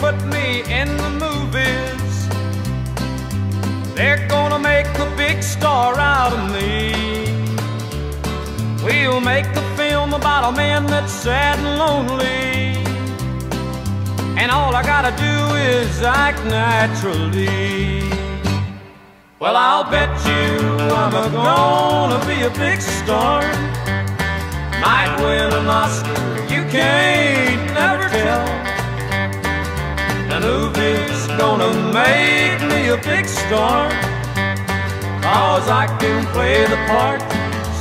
put me in the movies. They're gonna make a big star out of me. We'll make a film about a man that's sad and lonely. And all I gotta do is act naturally. Well, I'll bet you I'm a gonna be a big star. Might win an Oscar, you can't gonna make me a big star. Cause I can play the part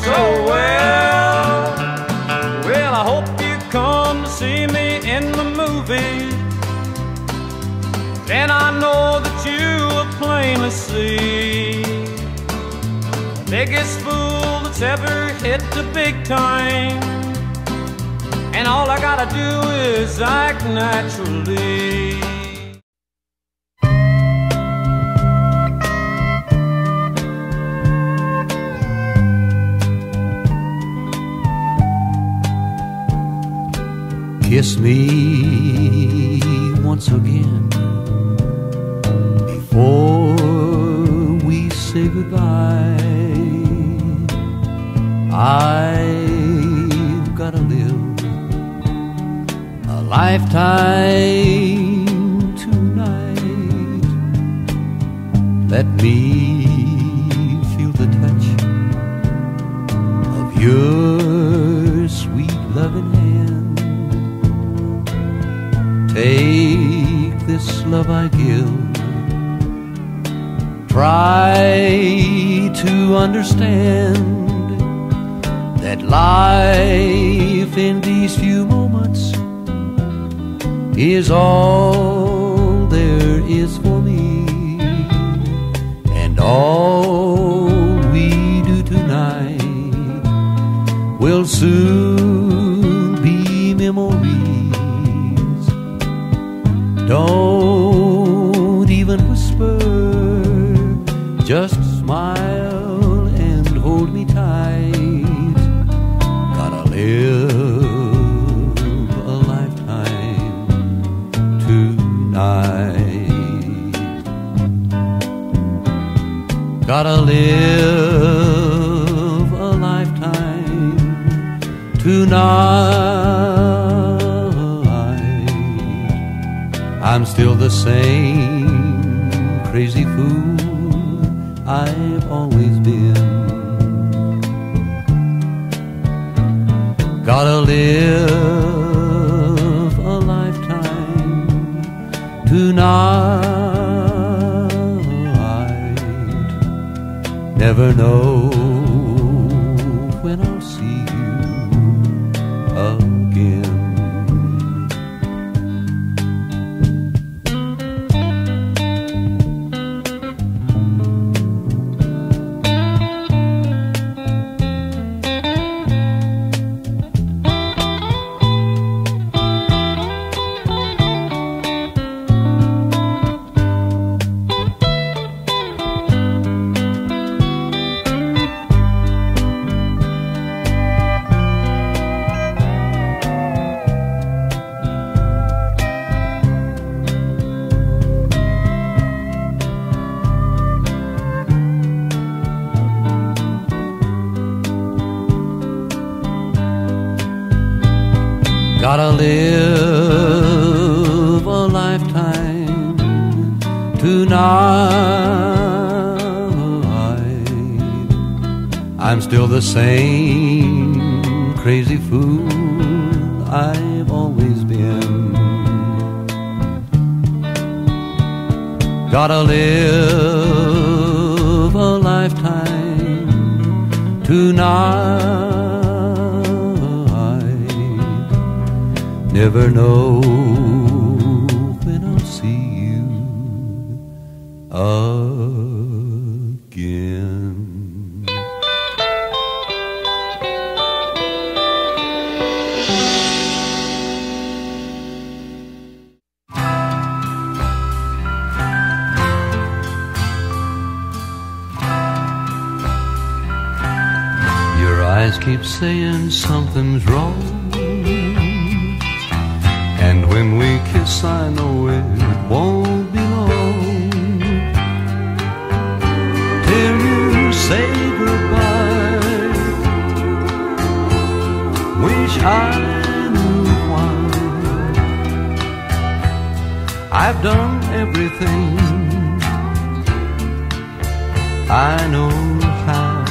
so well. Well, I hope you come to see me in the movie. Then I know that you will plainly see the biggest fool that's ever hit the big time. And all I gotta do is act naturally. Kiss me once again before we say goodbye. I've gotta live a lifetime tonight. Let me love I. Try to understand that life in these few moments is all just smile and hold me tight. Gotta live a lifetime tonight. Gotta live a lifetime tonight. I'm still the same crazy fool I've always been. Gotta live a lifetime tonight. Never know Gotta live a lifetime tonight. I'm still the same crazy fool I've always been. Gotta live a lifetime tonight. Never know when I'll see you again. Your eyes keep saying something's wrong. When we kiss, I know it won't be long till you say goodbye. Wish I knew why. I've done everything I know how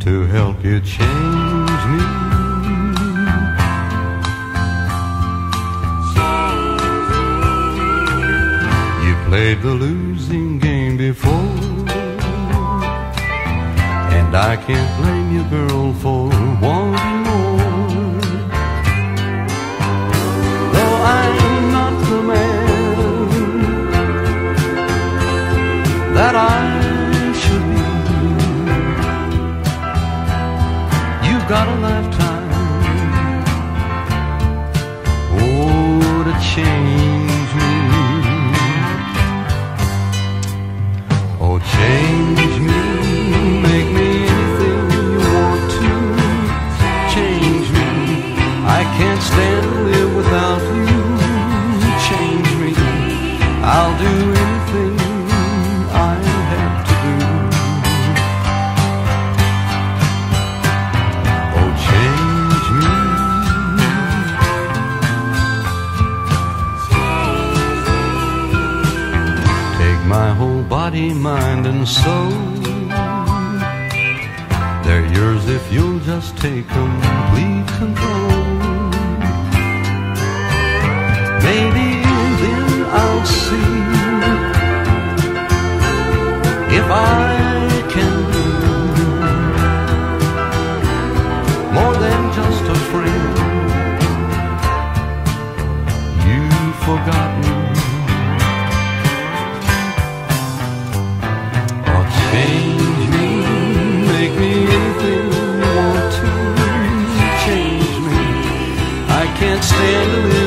to help you change me. Played the losing game before, and I can't blame you, girl, for wanting more. Though I'm not the man that I should be. You've got a lifetime, oh, to change body, mind, and soul. They're yours if you'll just take complete control. Maybe then I'll see if I you